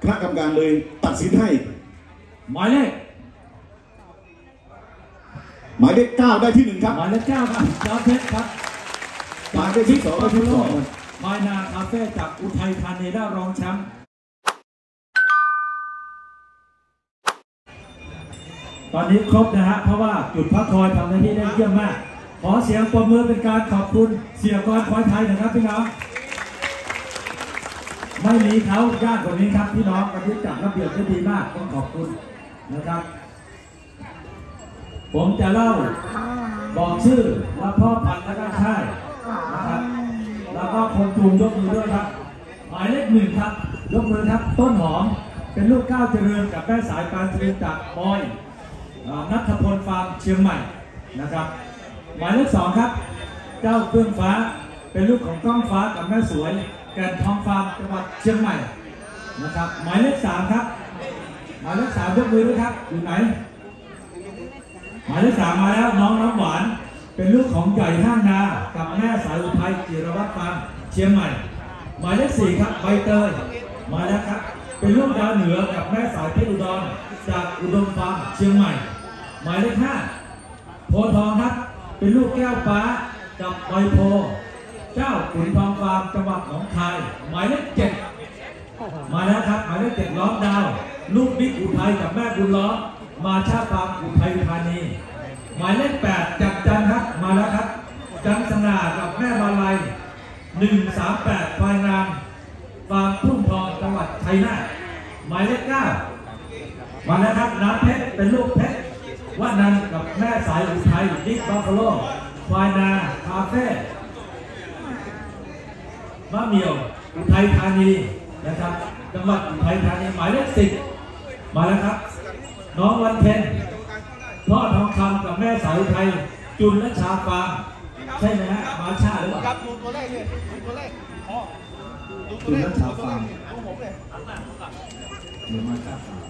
คณะกรรมการเลยตัดสินให้ หมายเลขหมายเลขเก้าได้ที่หนึ่งครับหมายเลขเก้าครับจอร์จเพชรครับหมายเลขที่สองได้ที่สองพายนาคาเฟ่จากอุทัยธานีได้รองแชมป์ตอนนี้ครบนะฮะเพราะว่าจุดพักคอยทำหน้าที่ได้เยี่ยมมาก ขอเสียงปรบมือเป็นการขอบคุณเสียกรควายไทยนะครับพี่น้อง ไม่มีเขาญาติคนนี้ครับพี่น้องวันนี้จัดระเบียบได้ดีมากต้องขอบคุณนะครับ ผมจะเล่าบอกชื่อและพ่อพันธุ์และก็ค่ายนะครับ แล้วก็คนจูงยกมือด้วยครับ หมายเลขหนึ่งครับ ยกมือครับต้นหอมเป็นลูกก้าวเจริญกับแม่สายปานเจริญจากบอยนัทพลฟาร์มเชียงใหม่นะครับ หมายเลขสองครับ เจ้าเฟื่องฟ้าเป็นลูกของก้องฟ้ากับแม่สวย แก่นทองฟาร์มจังหวัดเชียงใหม่นะครับ หมายเลขสามครับ หมายเลขสามยกมือด้วยครับ อยู่ไหน หมายเลขสามมาแล้วน้องน้ำหวาน เป็นลูกของใหญ่ห้างนา กับแม่สายอุทัยจิรวัตรฟาร์มเชียงใหม่ หมายเลขสี่ครับใบเตย มาแล้วครับ เป็นลูกดาวเหนือกับแม่สายเพชรอุดร จากอุดมฟาร์มเชียงใหม่ หมายเลขห้าโพทองครับ เป็นลูกแก้วฟ้ากับใบโพ เจ้าขุนทองฟาร์มจังหวัดหนองคายหมายเลขเจ็ดมาแล้วครับหมายเลขเจ็ดล้อมดาว ลูกบิ๊กอุทัยกับแม่บุญล้อมมาชาฟาร์มอุทัยธานีหมายเลขแปดจับจันครับมาแล้วครับ จันสง่ากับแม่มาลัยหนึ่งสามแปดควายงามฟาร์มทุ่งทองจังหวัดชัยนาทหมายเลขเก้ามาแล้วครับน้ำเพชรเป็นลูกเพชรว่านันกับแม่สายอุทัยดิกบัฟฟาโลควายนาคาเฟ่ มะเหมี่ยวอุทัยธานีนะครับจังหวัดอุทัยธานีหมายเลขสิบมาแล้วครับ น้องวันเพ็ญพ่อทองคำกับแม่สายอุทัยจุลและชาฟาร์มใช่ไหมฮะมาชาหรือเปล่าครับดูตัวเลขเลยดูตัวเลขอ๋อดูตัวจุเลลขและชาฟาร์มดูผมเลยหรือมาชาฟาร์ม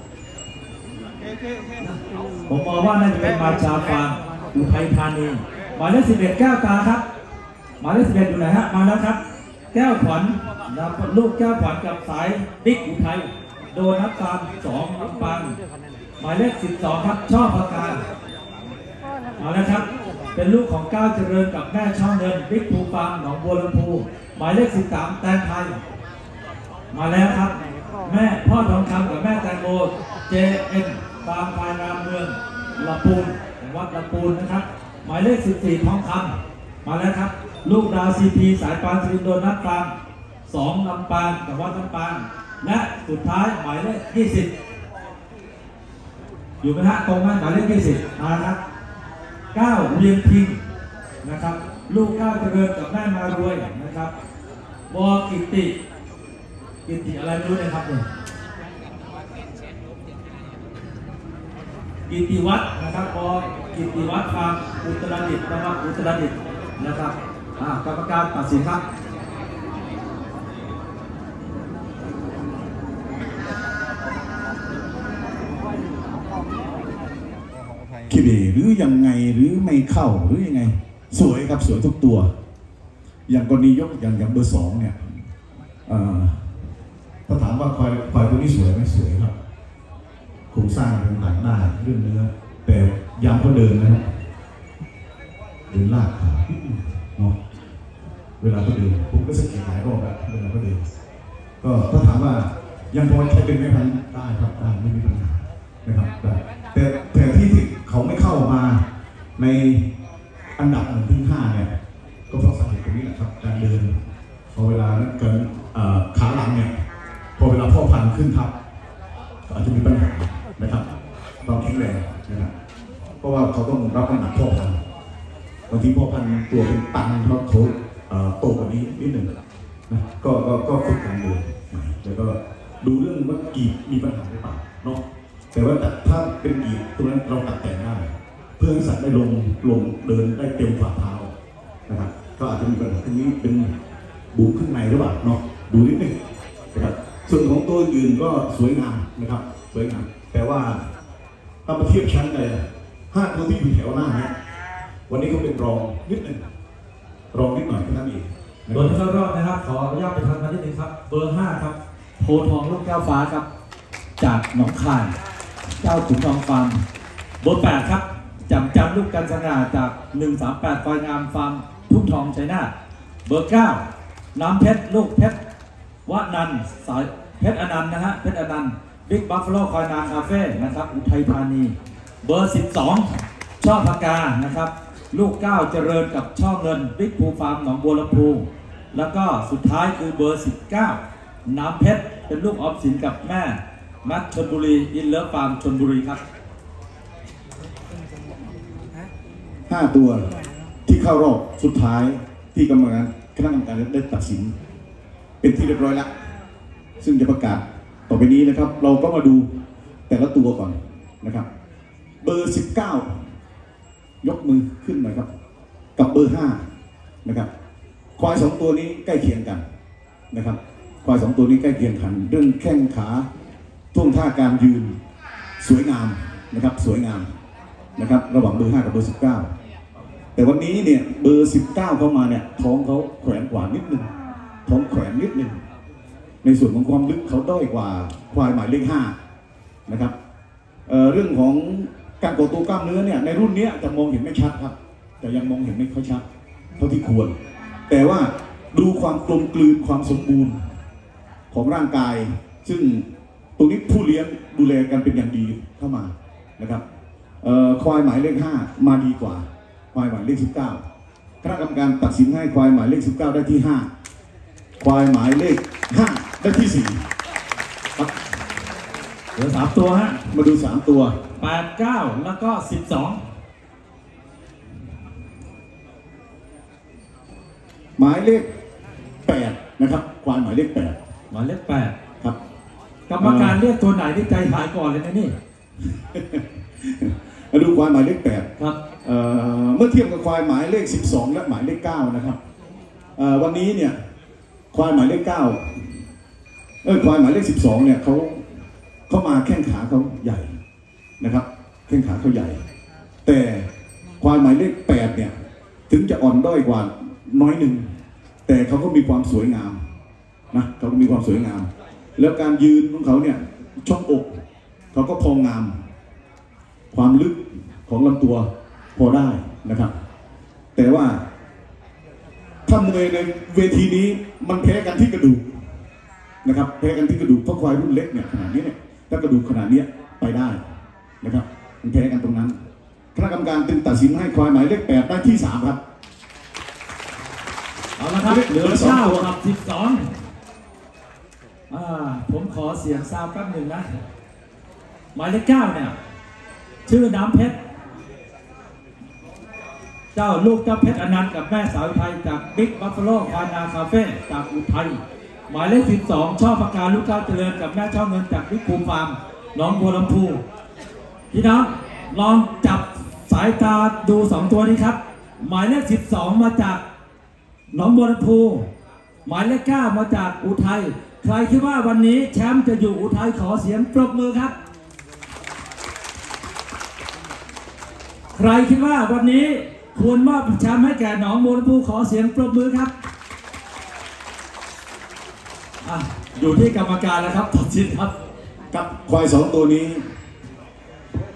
โอเคโอเคเอาผมมองว่าน่าจะเป็นมาชาฟาร์มอุทัยธานีหมายเลขสิบเอ็ดแก้วตาครับหมายเลขสิบเอ็ดอยู่ไหนฮะมาแล้วครับ แก้วขวัญนะลูกแก้วขวัญกับสายบิ๊กอุทัยโดนัทฟามสองลำปางหมายเลขสิบสองครับชอบประการมาแล้วครับ เป็นลูกของก้าวเจริญกับแม่ช่องเงินบิ๊กภูฟาร์มหนองบัวลำพูหมายเลขสิบสามแตงไทยมาแล้วครับ แม่พ่อทองคำกับแม่แตงโมเจเอ็นฟาร์มพายงามเมืองลำปูนวัดลำปูนนะครับ หมายเลขสิบสี่ทองคำมาแล้วครับ ลูกดาวซีพีสายปานสิรินโดนัทฟามสองลำปางกับวัดลำปาง และสุดท้ายหมายเลขยี่สิบอยู่ไหมฮะตรงไหมหมายเลขยี่สิบมาครับก้าเวียงพิงนะครับ ลูกเก้าเจริญกับแม่มารวยนะครับวอกิติกิติอะไรไม่รู้นะครับเนี่ยกิติวัฒนะครับวอกิติวัฒน์ฟาร์มอุตรดิตถ์นะครับอุตรดิตถ์นะครับ กรรมการตัดสินครับคิดดีหรือยังไงหรือไม่เข้าหรือยังไง สวยครับสวยทุกตัว อย่างกรณียกอย่างอย่างเบอร์สองเนี่ยถ้าถามว่าควายควายตัวนี้สวยไหมสวยครับโครงสร้างเป็นหลังหน้าเรื่องเนื้อแต่ยามเขาเดินนะครับเดินลากขา เวลาเขาเดินผมก็สังเกตหลายรอบแล้วเวลาเขาเดินก็ถ้าถามว่ายังพอใช้เป็นไหมพันได้ครับได้ไม่มีปัญหานะครับแต่แต่ที่ที่เขาไม่เข้ามาในอันดับหนึ่งถึงห้าเนี่ยก็เพราะสาเหตุตรงนี้แหละครับ การเดินพอเวลานั้นเกินขาหลังเนี่ยพอเวลาพ่อพันขึ้นทับอาจจะมีปัญหานะครับความแข็งแรงนะครับเพราะว่าเขาต้องรับน้ำหนักพ่อพันบางทีพ่อพันตัวเป็นตันเขาเขา โตกว่านี้นิดหนึ่งนะก็ก็ก็ฝึกการเดินแล้วก็ดูเรื่องว่ากีบมีปัญหาหรือเปล่าเนาะแต่ว่าถ้าเป็นกีบตรงนั้นเราตัดแต่งได้เพื่อให้สัตว์ได้ลงลงเดินได้เต็มฝ่าเท้านะครับก็อาจจะมีปัญหาตรงนี้เป็นบุกข้างในหรือเปล่าเนาะดูนิดหนึ่งนะครับส่วนของตัวอื่นก็สวยงามนะครับสวยงามแต่ว่าถ้ามาเทียบชั้นเลยห้าตัวที่อยู่แถวหน้าเนี่ยวันนี้เขาเป็นรองนิดหนึ่ง รองนิดหน่อยแค่นั้นเองนะโดครับนเข้ารอบนะครับ ขออนุญาตไปทำงานนิดนึงครับ เบอร์ห้าครับ โพทองลูกแก้วฟ้าครับ จากหนองคาย เจ้าขุนทองฟาร์มเบอร์แปดครับจำจันลูกกันสง่าจาก138ฟอยงามฟาร์มทุ่งทองชัยนาทเบอร์เก้าน้ำเพชรลูกเพชรวนันสายเพชรอนันต์นะฮะเพชรอนันต์บิ๊กบัฟฟาโลคอยนางคาเฟ่นะครับอุทัยธานี เบอร์ 12ช่อพากานะครับ ลูก9เจริญกับช่องเงินบิ๊กภูฟาร์มหนองบัวลำพูแล้วก็สุดท้ายคือเบอร์ 19 น้ำเพชร เป็นลูกออฟสินกับแม่ มัดชนบุรี อินเลิฟฟาร์มชนบุรีครับห้าตัวที่เข้ารอบสุดท้ายที่กรรมการคณะกรรมการได้ตัดสิน เป็นที่เรียบร้อยแล้ว ซึ่งจะประกาศต่อไปนี้นะครับ เราก็มาดูแต่ละตัวก่อนนะครับ เบอร์ 19 ยกมือขึ้นหน่อยครับ กับเบอร์5นะครับควายสองตัวนี้ใกล้เคียงกันนะครับควายสองตัวนี้ใกล้เคียงกัน เรื่องแข้งขาท่วงท่าการยืนสวยงามนะครับสวยงามนะครับระหว่างเบอร์5กับเบอร์19แต่วันนี้เนี่ยเบอร์19เก้าเข้ามาเนี่ยท้องเขาแขวนกว่านิดนึงท้องแขวนนิดนึงในส่วนของความลึกเขาด้อยกว่าควายหมายเลข5นะครับเเรื่องของ การก่อตัวกล้ามเนื้อเนี่ยในรุ่นเนี้ยจะมองเห็นไม่ชัดครับ แต่ยังมองเห็นไม่ค่อยชัด เท่าที่ควร แต่ว่าดูความกลมกลืนความสมบูรณ์ของร่างกาย ซึ่งตรงนี้ผู้เลี้ยงดูแลกันเป็นอย่างดีเข้ามานะครับควายหมายเลข 5 มาดีกว่า ควายหมายเลข 19คณะกรรมการตัดสินให้ควายหมายเลข 19 ได้ที่ 5 ควายหมายเลข 5 ได้ที่4ครับ เหลือ3ตัวฮะ มาดู3ตัว8 9แล้วก็12หมายเลข8นะครับควายหมายเลขหมายเลข8ครับ8กรรมการเรียกตัวไหนที่ใจหายก่อนเลยนะนี่ มาดูควายหมายเลข8ครับเอ่อเมื่อเทียบกับควายหมายเลข 12 และหมายเลข9นะครับเอ่อวันนี้เนี่ยควายหมายเลข9เออควายหมายเลข 12เนี่ยเขา เขามาแข้งขาเขาใหญ่นะครับ แข้งขาเขาใหญ่ แต่ควายหมายเลข8เนี่ย ถึงจะอ่อนด้อยกว่าน้อยหนึ่ง แต่เขาก็มีความสวยงามนะเขาก็มีความสวยงาม แล้วการยืนของเขาเนี่ยช่องอกเขาก็พองงาม ความลึกของลำตัวพอได้นะครับ แต่ว่าถ้ามวยในเวทีนี้มันแพ้กันที่กระดูกนะครับแพ้กันที่กระดูกเพราะควายรุ่นเล็กเนี่ยขนาดนี้เนี่ย ถ้ากระดูกขนาดเนี้ยไปได้นะครับมันแพ้กันตรงนั้นคณะกรรมการจึงตัดสินให้ควายหมายเลขแปดได้ที่สามครับเอาละครับเหลือเหลือสองตัว9กับ12อ่าผมขอเสียง sound แป๊บหนึ่งนะ หมายเลข9เนี่ย ชื่อน้ำเพชร เจ้าลูกเจ้าเพชรอนันต์กับแม่สาวไทยจากบิ๊กบัฟฟาโลควายนาคาเฟ่จากอุทัย หมายเลข 12 ช่อประการลูกเก้าเจริญกับแม่ช่อเงินจากบิ๊กภูฟาร์มหนองบัวลำภูพี่น้องลองจับสายตาดูสองตัวนี้ครับ หมายเลข 12 มาจากหนองบัวลำพูหมายเลขเก้ามาจากอุทัยใครคิดว่าวันนี้แชมป์จะอยู่อุทัยขอเสียงปรบมือครับ ใครคิดว่าวันนี้ควรมอบแชมป์ให้แก่หนองบัวลำพูขอเสียงปรบมือครับ อะอยู่ที่กรรมการแล้วครับตัดสินครับ กับควายสองตัวนี้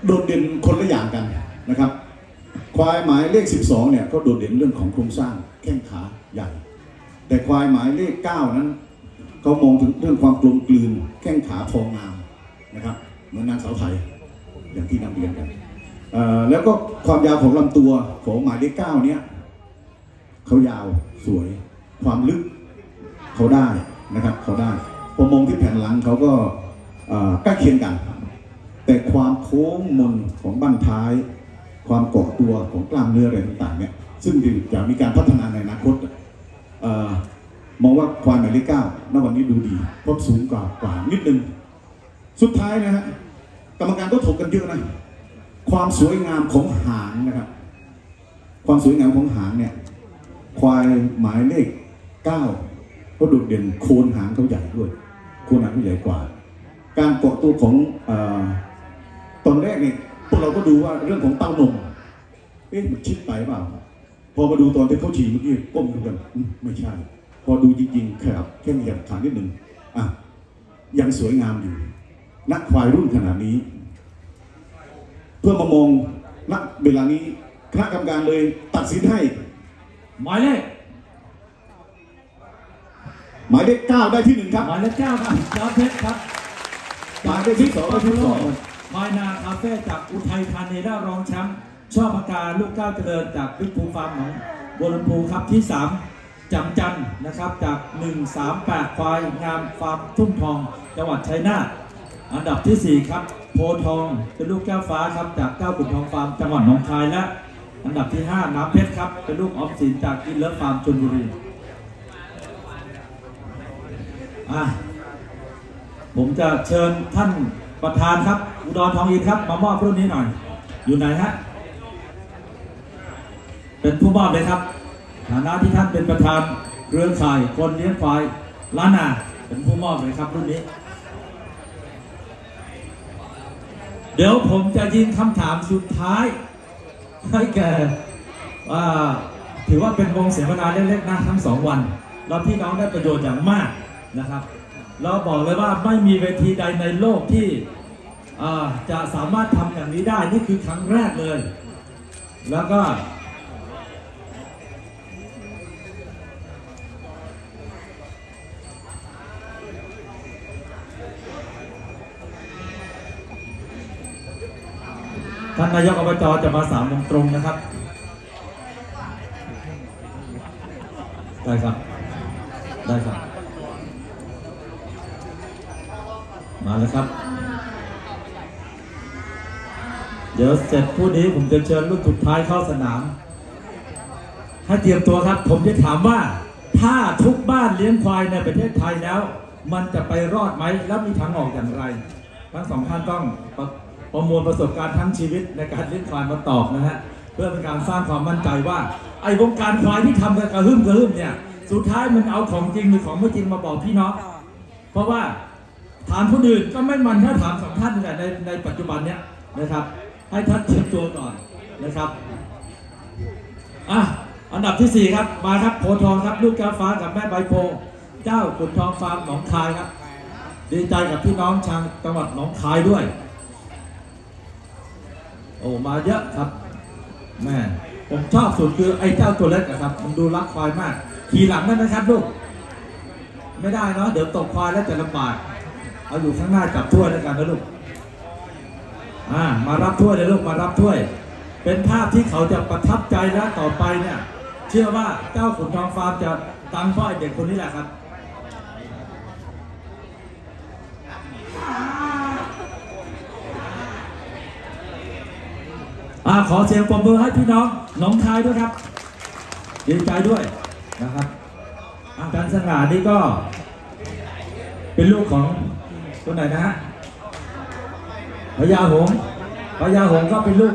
โดดเด่นคนละอย่างกันนะครับ ควายหมายเลข 12 เนี่ยก็โดดเด่นเรื่องของโครงสร้างแข้งขาใหญ่ แต่ควายหมายเลข 9 นั้นเขามองถึงเรื่องความกลมกลืนแข้งขาพองงามนะครับเหมือนนางสาวไทยอย่างที่นำเรียนกันแล้วก็ความยาวของลำตัวของหมายเลข 9 เนี่ยเขายาวสวยความลึกเขาได้ นะครับเขาได้พอมองที่แผ่นหลังเขาก็ใกล้เคียงกัน แต่ความโค้งมนของบั้นท้าย ความเกาะตัวของกล้ามเนื้ออะไรต่างๆเนี่ยซึ่งจะมีการพัฒนาในอนาคตอมองว่าควายหมายเลขเก้าณวันนี้ดูดีเพราะสูงกว่ากว่านิดนึง สุดท้ายนะฮะกรรมการก็ถกกันเยอะนะความสวยงามของหางนะครับ ความสวยงามของหางเนี่ยควายหมายเลขเก้า ก็โดดเด่นโคนหางเขาใหญ่ด้วย โคนหางเขาใหญ่กว่า การเกาะตัวของอตอนแรกเนี่ยพวกเราก็ดูว่าเรื่องของเต้านมเอ๊ะมันชิดไปเปล่า พอมาดูตอนที่เขาฉี่เมื่อกี้ก้มดูกันไม่ใช่ พอดูจริงๆครับแค่เหยียบขานิดหนึ่งอะยังสวยงามอยู่ นักควายรุ่นขนาดนี้ เพื่อมามองณเวลานี้คณะกรรมการเลยตัดสินให้หมายเลข หมายเลขเก้าได้ที่หนึ่งครับ หมายเลขเก้าครับยอดเพชรครับหมายเลขที่สองได้ที่สองมายนาคาเฟ่จากอุทัยธานีได้รองแชมป์ช่อปากกาลูกเก้าวเจริญจากบิ๊กภูฟาร์มของบัวลำพูครับที่3จำจันทร์นะครับจาก 138ควายงามฟาร์มทุ่งทองจังหวัดชัยนาทอันดับทีสี่4 ครับ โพธิ์ทองเป็นลูกแก้วฟ้าครับจากเก้าขุนทองฟาร์มจังหวัดหนองคายและ อันดับที่ 5 น้ำเพชรครับเป็นลูกออมสินจากอินเลิฟฟาร์มชลบุรี อะผมจะเชิญท่านประธานครับ อุดรทองอินครับ มามอบรุ่นนี้หน่อย อยู่ไหนฮะ เป็นผู้มอบเลยครับ ฐานะที่ท่านเป็นประธานเครือข่ายคนเลี้ยงควายล้านนาเป็นผู้มอบเลยครับรุ่นนี้ เดี๋ยวผมจะยิงคำถามสุดท้าย ให้แก่อ่าถือว่าเป็นวงเสวนาเล็กๆนะทั้งสองวันแล้วพี่น้องได้ประโยชน์อย่างมาก นะครับ เราบอกเลยว่าไม่มีเวทีใดในโลกที่จะสามารถทำอย่างนี้ได้นี่คือครั้งแรกเลย แล้วก็ ท่านนายกอบจจะมาสามโมงตรงนะครับได้ครับ ได้ครับาล้วครับ เดี๋ยวเสร็จพูดนี้ผมจะเชิญลูกสุดท้ายเข้าสนามให้เตรียมตัวครับ ผมจะถามว่า ถ้าทุกบ้านเลี้ยงควายในประเทศไทยแล้ว มันจะไปรอดไหม แล้วมีทางออกอย่างไร ทั้งสองท่านต้องประประมวลประสบการณ์ทั้งชีวิตในการเลี้ยงควายมาตอบนะฮะ เพื่อเป็นการสร้างความมั่นใจว่า ไอ้วงการควายที่ทำกันกระหึ่มกระหึ่มเนี่ย สุดท้ายมันเอาของจริงหรือของไม่จริงมาบอกพี่น้อง เพราะว่า ถามคนอื่นก็ไม่มันถ้าถามสองท่านนี่แหละในในปัจจุบันเนี้ยนะครับ ให้ท่านเตรียมตัวก่อนนะครับอะอันดับที่ 4 ครับ มาครับโพทองครับลูกก้วฟ้ากับแม่ใบโพ เจ้าขุนทองฟาร์มหนองคายครับ ดีใจกับพี่น้องชาวจังหวัดหนองคายด้วย โอ้มาเยอะครับแม่ผมชอบสุดคือไอ้เจ้าตัวเล็กครับ มันดูรักควายมาก ขี่หลังได้ไหมครับลูก ไม่ได้เนาะเดี๋ยวตกควายแล้วจะลำบาก เอาอยู่ข้างหน้าจับถ้วยแล้วกันนะลูกอ่ามารับถ้วยเลยลูกมารับถ้วย เป็นภาพที่เขาจะประทับใจและต่อไปเนี่ย เชื่อว่าเจ้าขุนทองฟาร์มจะตังพราะไอเด็กคนนี้แหละครับอ่าขอเสียงปรบมือให้พี่น้องหนองคายด้วยครับดีใจด้วยนะครับอาจารย์สง่านี่ก็เป็นลูกของ ตัวไหนนะฮะพญาหงส์พญาหงส์ก็เป็นลูก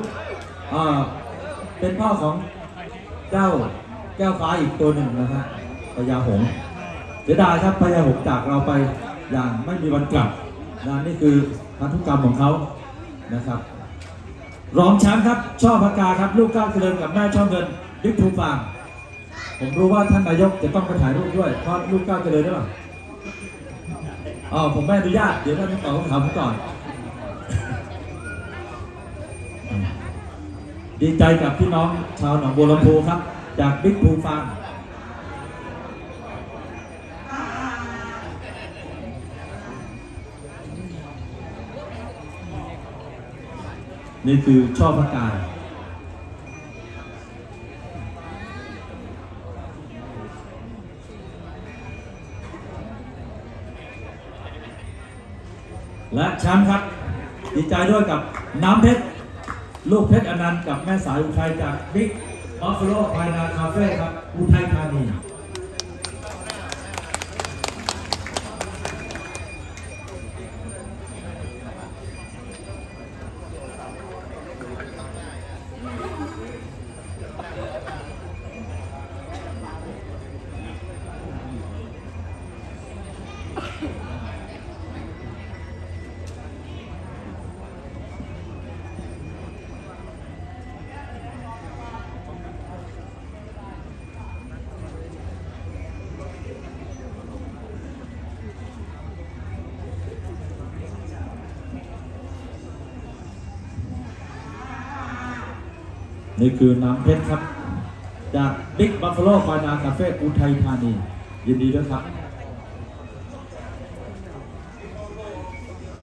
อ่าเป็นพ่อของเจ้าแก้วฟ้าอีกตัวหนึ่งนะฮะพญาหงส์เสียดายครับพญาหงส์จากเราไปอย่างไม่มีวันกลับนะนี่คือพันธุกรรมของเขานะครับรองแชมป์ครับ ช่อพกาครับ ลูกก้าวเจริญกับแม่ช่อเงินบิ๊กทูฟาร์มผมรู้ว่าท่านนายกจะต้องไปถ่ายรูปด้วยเพราะลูกก้าวเจริญด้วยป่ะ อ๋อผมไม่อนุญาต เดี๋ยวท่านตอบคำถามผมก่อน ดีใจกับพี่น้องชาวหนองบัวลำพูครับ จากบิ๊กพูฟาร์มนี่คือช่อพระกาศ และแชมป์ครับ ดีใจด้วยกับน้ำเพชร ลูกเพชรอนันต์กับแม่สายอุทัยจากบิ๊กออฟโลไพนาคาเฟ่ครับ อุทัยธานี นี่คือน้ำเพชรครับ จากบิ๊กบัฟฟาโลปานาคาเฟ่อุทัยธานี ยินดีด้วยครับ